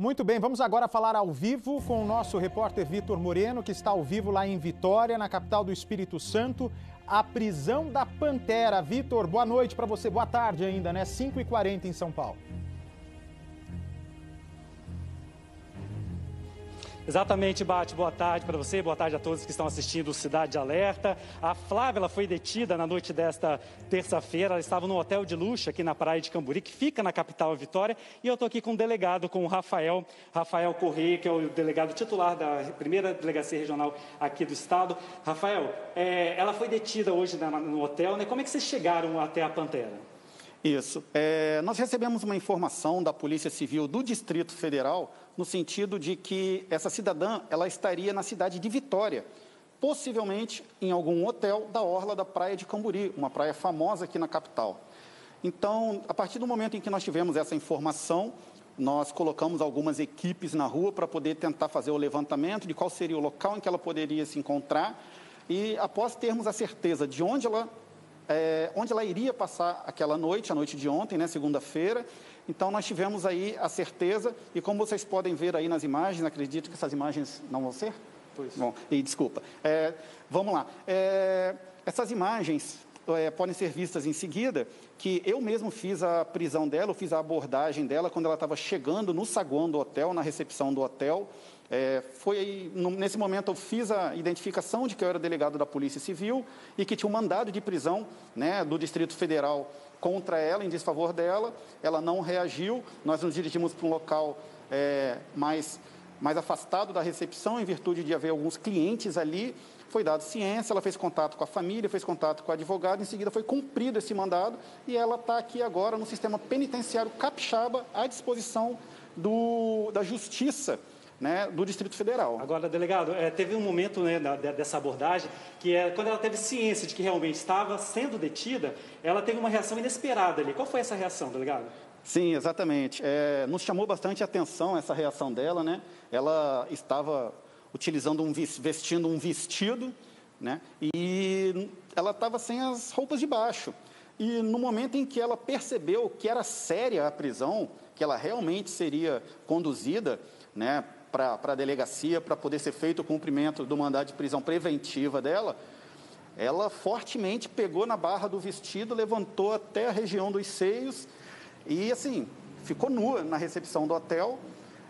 Muito bem, vamos agora falar ao vivo com o nosso repórter Vitor Moreno, que está ao vivo lá em Vitória, na capital do Espírito Santo. A prisão da Pantera. Vitor, boa noite para você, boa tarde ainda, né? 5h40 em São Paulo. Exatamente, Bate. Boa tarde para você, boa tarde a todos que estão assistindo Cidade Alerta. A Flávia ela foi detida na noite desta terça-feira. Ela estava no hotel de luxo aqui na praia de Camburi, que fica na capital Vitória. E eu estou aqui com o delegado, com o Rafael, Rafael Correia, que é o delegado titular da primeira delegacia regional aqui do estado. Rafael, é, ela foi detida hoje no hotel, né? Como é que vocês chegaram até a Pantera? Isso. É, nós recebemos uma informação da Polícia Civil do Distrito Federal no sentido de que essa cidadã ela estaria na cidade de Vitória, possivelmente em algum hotel da orla da praia de Camburi, uma praia famosa aqui na capital. Então, a partir do momento em que nós tivemos essa informação, nós colocamos algumas equipes na rua para poder tentar fazer o levantamento de qual seria o local em que ela poderia se encontrar. E após termos a certeza de onde ela é, onde ela iria passar aquela noite, a noite de ontem, né, segunda-feira. Então, nós tivemos aí a certeza, e como vocês podem ver aí nas imagens, acredito que essas imagens não vão ser? Pois. Bom, e desculpa. É, vamos lá. É, essas imagens é, podem ser vistas em seguida, que eu mesmo fiz a prisão dela, eu fiz a abordagem dela quando ela estava chegando no saguão do hotel, na recepção do hotel. É, foi aí, nesse momento eu fiz a identificação de que eu era delegado da Polícia Civil e que tinha um mandado de prisão né, do Distrito Federal contra ela, em desfavor dela. Ela não reagiu, nós nos dirigimos para um local é, mais, mais afastado da recepção, em virtude de haver alguns clientes ali. Foi dado ciência, ela fez contato com a família, fez contato com o advogado, em seguida foi cumprido esse mandado e ela está aqui agora no sistema penitenciário capixaba à disposição do, da Justiça né, do Distrito Federal. Agora, delegado, é, teve um momento né, da, dessa abordagem que é quando ela teve ciência de que realmente estava sendo detida, ela teve uma reação inesperada ali. Qual foi essa reação, delegado? Sim, exatamente. É, nos chamou bastante atenção essa reação dela, né? Ela estava utilizando um vestindo um vestido, né? E ela estava sem as roupas de baixo. E no momento em que ela percebeu que era séria a prisão, que ela realmente seria conduzida, né, para a delegacia para poder ser feito o cumprimento do mandado de prisão preventiva dela, ela fortemente pegou na barra do vestido, levantou até a região dos seios e, assim, ficou nua na recepção do hotel.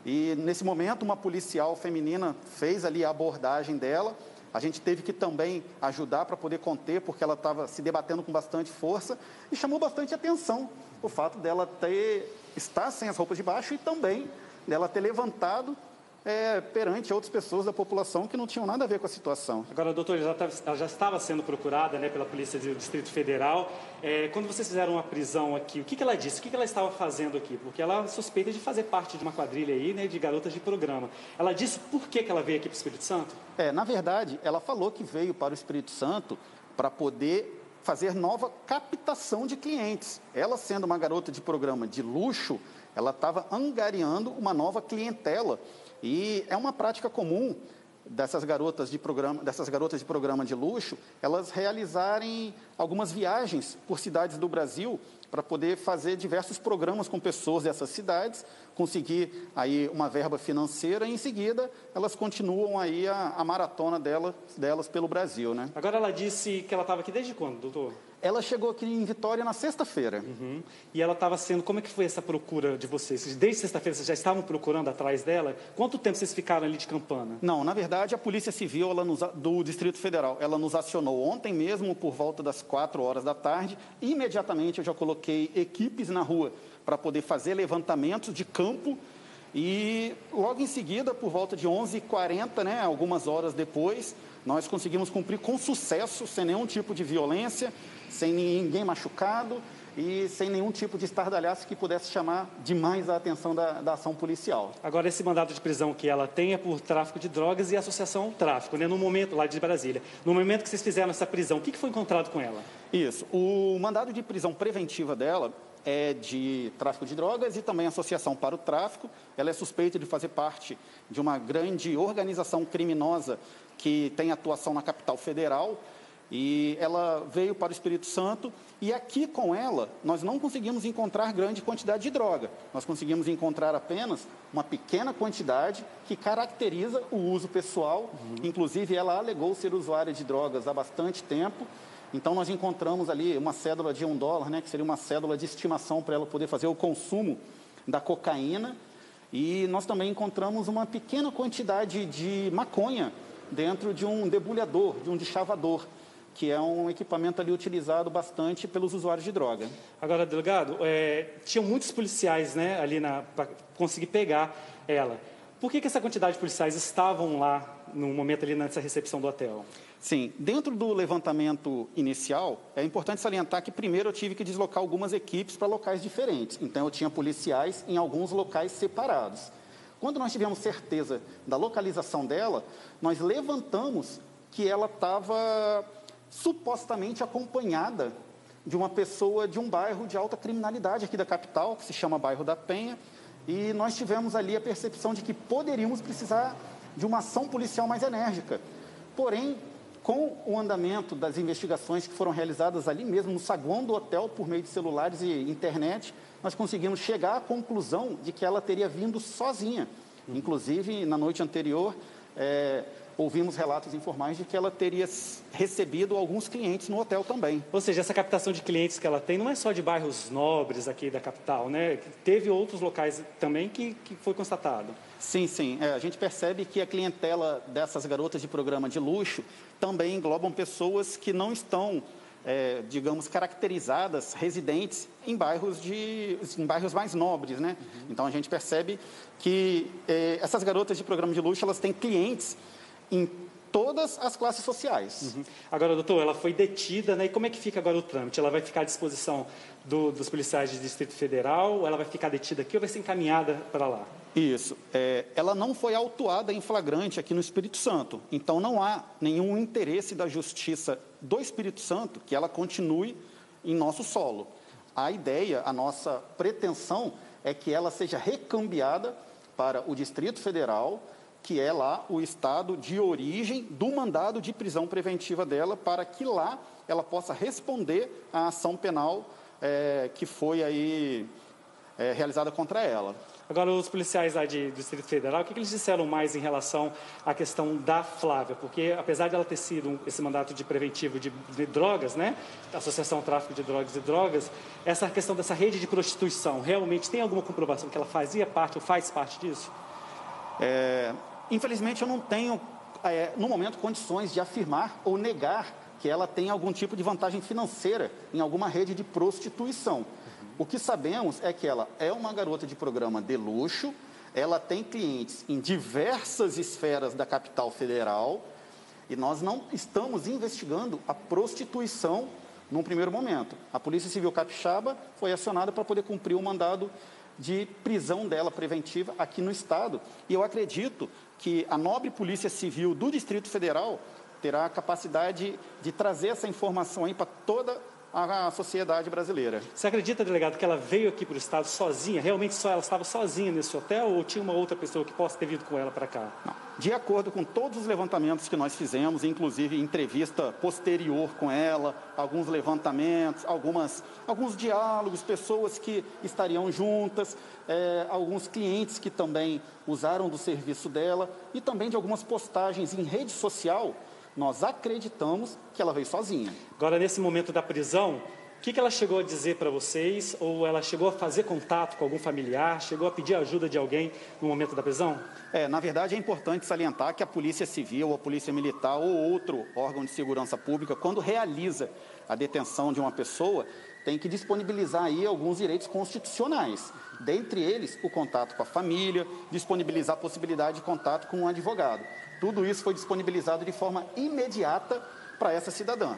E, nesse momento, uma policial feminina fez ali a abordagem dela. A gente teve que também ajudar para poder conter, porque ela estava se debatendo com bastante força e chamou bastante atenção o fato dela ter estar sem as roupas de baixo e também dela ter levantado é, perante outras pessoas da população que não tinham nada a ver com a situação. Agora, doutor, ela, ela já estava sendo procurada né, pela Polícia do Distrito Federal. É, quando vocês fizeram uma prisão aqui, o que, que ela disse? O que, que ela estava fazendo aqui? Porque ela suspeita de fazer parte de uma quadrilha aí, né, de garotas de programa. Ela disse por que, que ela veio aqui para o Espírito Santo? É, na verdade, ela falou que veio para o Espírito Santo para poder fazer nova captação de clientes. Ela sendo uma garota de programa de luxo, ela estava angariando uma nova clientela e é uma prática comum dessas garotas de programa, dessas garotas de programa de luxo, elas realizarem algumas viagens por cidades do Brasil para poder fazer diversos programas com pessoas dessas cidades, conseguir aí uma verba financeira e em seguida elas continuam aí a, a maratona dela, delas pelo Brasil, né? Agora ela disse que ela estava aqui desde quando, doutor? Ela chegou aqui em Vitória na sexta-feira. Uhum. E ela estava sendo. Como é que foi essa procura de vocês? Desde sexta-feira vocês já estavam procurando atrás dela? Quanto tempo vocês ficaram ali de campana? Não, na verdade, a Polícia Civil nos, do Distrito Federal ela nos acionou ontem mesmo, por volta das quatro horas da tarde. E imediatamente eu já coloquei equipes na rua para poder fazer levantamentos de campo. E logo em seguida, por volta de 11h40, né, algumas horas depois, nós conseguimos cumprir com sucesso, sem nenhum tipo de violência sem ninguém machucado e sem nenhum tipo de estardalhaço que pudesse chamar demais a atenção da, da, ação policial. Agora, esse mandado de prisão que ela tem é por tráfico de drogas e associação ao tráfico, né? no momento, lá de Brasília. No momento que vocês fizeram essa prisão, o que, que foi encontrado com ela? Isso. O mandado de prisão preventiva dela é de tráfico de drogas e também associação para o tráfico. Ela é suspeita de fazer parte de uma grande organização criminosa que tem atuação na capital federal E ela veio para o Espírito Santo e aqui com ela nós não conseguimos encontrar grande quantidade de droga. Nós conseguimos encontrar apenas uma pequena quantidade que caracteriza o uso pessoal. Uhum. Inclusive, ela alegou ser usuária de drogas há bastante tempo. Então, nós encontramos ali uma cédula de um dólar, né, que seria uma cédula de estimação para ela poder fazer o consumo da cocaína. E nós também encontramos uma pequena quantidade de maconha dentro de um debulhador, de um deschavador que é um equipamento ali utilizado bastante pelos usuários de droga. Agora, delegado, é, tinham muitos policiais né, ali para conseguir pegar ela. Por que, que essa quantidade de policiais estavam lá no momento ali nessa recepção do hotel? Sim, dentro do levantamento inicial, é importante salientar que primeiro eu tive que deslocar algumas equipes para locais diferentes. Então eu tinha policiais em alguns locais separados. Quando nós tivemos certeza da localização dela, nós levantamos que ela estava supostamente acompanhada de uma pessoa de um bairro de alta criminalidade aqui da capital, que se chama Bairro da Penha, e nós tivemos ali a percepção de que poderíamos precisar de uma ação policial mais enérgica. Porém, com o andamento das investigações que foram realizadas ali mesmo no saguão do hotel por meio de celulares e internet, nós conseguimos chegar à conclusão de que ela teria vindo sozinha. Inclusive, na noite anterior, é, ouvimos relatos informais de que ela teria recebido alguns clientes no hotel também. Ou seja, essa captação de clientes que ela tem não é só de bairros nobres aqui da capital, né? Teve outros locais também que, que foi constatado. Sim, sim. É, a gente percebe que a clientela dessas garotas de programa de luxo também englobam pessoas que não estão é, digamos, caracterizadas, residentes em bairros, de, em bairros mais nobres, né? Uhum. Então, a gente percebe que é, essas garotas de programa de luxo, elas têm clientes em todas as classes sociais. Uhum. Agora, doutor, ela foi detida, né? E como é que fica agora o trâmite? Ela vai ficar à disposição do, dos policiais do Distrito Federal? Ela vai ficar detida aqui ou vai ser encaminhada para lá? Isso. É, ela não foi autuada em flagrante aqui no Espírito Santo. Então, não há nenhum interesse da Justiça do Espírito Santo que ela continue em nosso solo. A ideia, a nossa pretensão é que ela seja recambiada para o Distrito Federal que é lá o estado de origem do mandado de prisão preventiva dela, para que lá ela possa responder à ação penal é, que foi aí é, realizada contra ela. Agora, os policiais lá de, do Distrito Federal, o que, que, eles disseram mais em relação à questão da Flávia? Porque, apesar de ela ter sido um, esse mandato de preventivo de, de, drogas, né? Associação Tráfico de Drogas e Drogas, essa questão dessa rede de prostituição, realmente tem alguma comprovação que ela fazia parte ou faz parte disso? É, infelizmente, eu não tenho, é, no momento, condições de afirmar ou negar que ela tem algum tipo de vantagem financeira em alguma rede de prostituição. O que sabemos é que ela é uma garota de programa de luxo, ela tem clientes em diversas esferas da capital federal e nós não estamos investigando a prostituição num primeiro momento. A Polícia Civil Capixaba foi acionada para poder cumprir o mandado de prisão dela preventiva aqui no Estado. E eu acredito que a nobre Polícia Civil do Distrito Federal terá a capacidade de trazer essa informação aí para toda a sociedade brasileira. Você acredita, delegado, que ela veio aqui para o Estado sozinha? Realmente só ela estava sozinha nesse hotel ou tinha uma outra pessoa que possa ter vindo com ela para cá? Não. De acordo com todos os levantamentos que nós fizemos, inclusive entrevista posterior com ela, alguns levantamentos, algumas, alguns diálogos, pessoas que estariam juntas, é, alguns clientes que também usaram do serviço dela e também de algumas postagens em rede social nós acreditamos que ela veio sozinha. Agora, nesse momento da prisão, o que, que ela chegou a dizer para vocês? Ou ela chegou a fazer contato com algum familiar? Chegou a pedir ajuda de alguém no momento da prisão? É, na verdade, é importante salientar que a Polícia Civil, a Polícia Militar ou outro órgão de segurança pública, quando realiza a detenção de uma pessoa, tem que disponibilizar aí alguns direitos constitucionais. Dentre eles, o contato com a família, disponibilizar a possibilidade de contato com um advogado. Tudo isso foi disponibilizado de forma imediata para essa cidadã.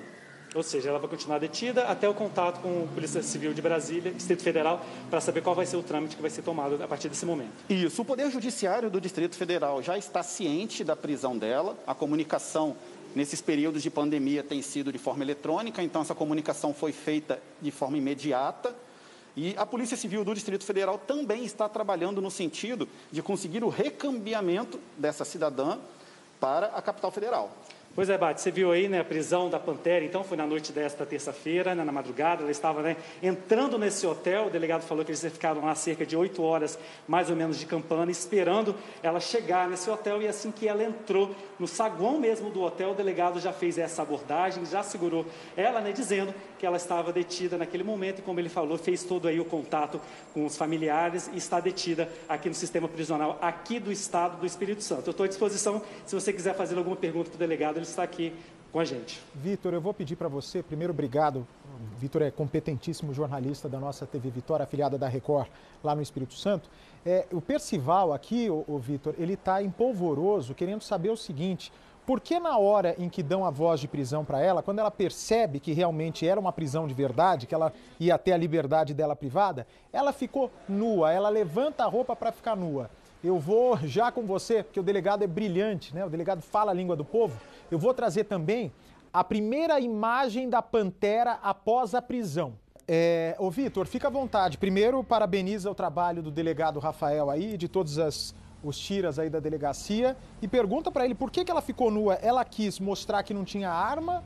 Ou seja, ela vai continuar detida até o contato com a Polícia Civil de Brasília, Distrito Federal, para saber qual vai ser o trâmite que vai ser tomado a partir desse momento. Isso. O Poder Judiciário do Distrito Federal já está ciente da prisão dela. A comunicação nesses períodos de pandemia tem sido de forma eletrônica, então essa comunicação foi feita de forma imediata. E a Polícia Civil do Distrito Federal também está trabalhando no sentido de conseguir o recambiamento dessa cidadã para a capital federal. Pois é, Bate, você viu aí né, a prisão da Pantera, então foi na noite desta terça-feira, né, na madrugada, ela estava né, entrando nesse hotel, o delegado falou que eles ficaram lá cerca de oito horas, mais ou menos, de campana, esperando ela chegar nesse hotel, e assim que ela entrou no saguão mesmo do hotel, o delegado já fez essa abordagem, já segurou ela, né, dizendo que ela estava detida naquele momento, e como ele falou, fez todo aí o contato com os familiares e está detida aqui no sistema prisional, aqui do estado do Espírito Santo. Eu estou à disposição, se você quiser fazer alguma pergunta para o delegado, ele está aqui com a gente. Vitor, eu vou pedir para você, primeiro, obrigado. Vitor é competentíssimo jornalista da nossa TV Vitória, afiliada da Record, lá no Espírito Santo. É, o Percival aqui, o, o Vitor, ele está empolvoroso, querendo saber o seguinte: por que na hora em que dão a voz de prisão para ela, quando ela percebe que realmente era uma prisão de verdade, que ela ia ter a liberdade dela privada, ela ficou nua, ela levanta a roupa para ficar nua. Eu vou já com você, porque o delegado é brilhante, né? O delegado fala a língua do povo. Eu vou trazer também a primeira imagem da Pantera após a prisão. É, ô Vitor, fica à vontade. Primeiro, parabeniza o trabalho do delegado Rafael aí, de todos as, os tiras aí da delegacia, e pergunta para ele por que, que ela ficou nua. Ela quis mostrar que não tinha arma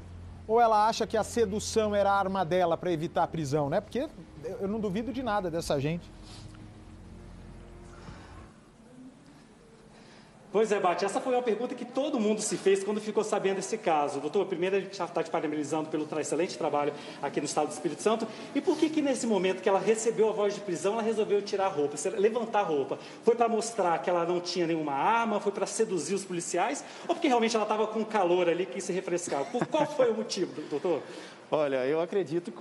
ou ela acha que a sedução era a arma dela para evitar a prisão, né? Porque eu não duvido de nada dessa gente. Pois é, Bate, essa foi uma pergunta que todo mundo se fez quando ficou sabendo desse caso. Doutor, primeiro a gente já está te parabenizando pelo excelente trabalho aqui no Estado do Espírito Santo. E por que que nesse momento que ela recebeu a voz de prisão, ela resolveu tirar a roupa, levantar a roupa? Foi para mostrar que ela não tinha nenhuma arma? Foi para seduzir os policiais? Ou porque realmente ela estava com calor ali que se refrescar? Por qual foi o motivo, doutor? Olha, eu acredito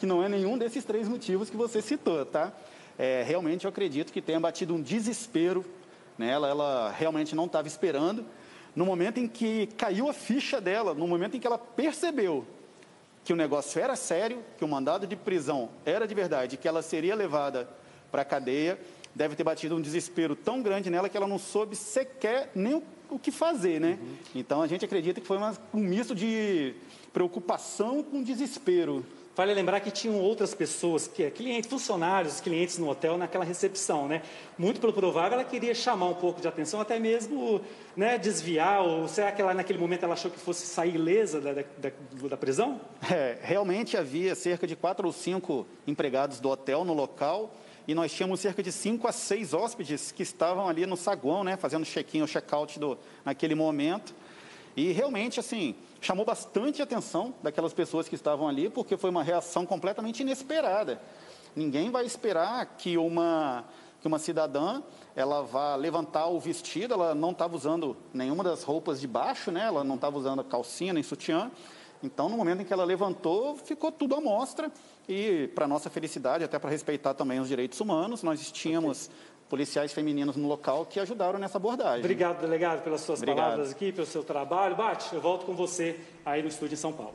que não é nenhum desses três motivos que você citou, tá? É, realmente eu acredito que tenha batido um desespero nela, ela realmente não estava esperando. No momento em que caiu a ficha dela, no momento em que ela percebeu que o negócio era sério, que o mandado de prisão era de verdade, que ela seria levada para a cadeia, deve ter batido um desespero tão grande nela que ela não soube sequer nem o, o que fazer, né? Uhum. Então a gente acredita que foi uma, um misto de preocupação com desespero. Vale lembrar que tinham outras pessoas, que é clientes, funcionários, clientes no hotel naquela recepção, né? Muito pelo provável, ela queria chamar um pouco de atenção, até mesmo né, desviar, ou será que ela naquele momento ela achou que fosse sair ilesa da, da, da, prisão? É, realmente havia cerca de quatro ou cinco empregados do hotel no local, e nós tínhamos cerca de cinco a seis hóspedes que estavam ali no saguão, né, fazendo check-in ou check-out naquele momento. E realmente, assim, chamou bastante atenção daquelas pessoas que estavam ali, porque foi uma reação completamente inesperada. Ninguém vai esperar que uma, que uma cidadã ela vá levantar o vestido, ela não estava usando nenhuma das roupas de baixo, né? ela não estava usando calcinha nem sutiã. Então, no momento em que ela levantou, ficou tudo à mostra. E, para nossa felicidade, até para respeitar também os direitos humanos, nós tínhamos policiais femininos no local que ajudaram nessa abordagem. Obrigado, delegado, pelas suas Obrigado. palavras aqui, pelo seu trabalho. Bate, eu volto com você aí no estúdio em São Paulo.